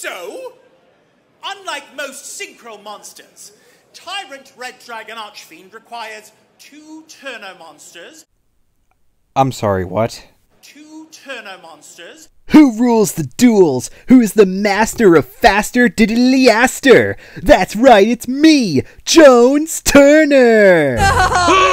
So, unlike most synchro monsters, Tyrant Red Dragon Archfiend requires two Turner monsters, I'm sorry, what? two Turner monsters, Who rules the duels? Who is the master of faster diddlyaster? That's right, it's me, Jones Turner!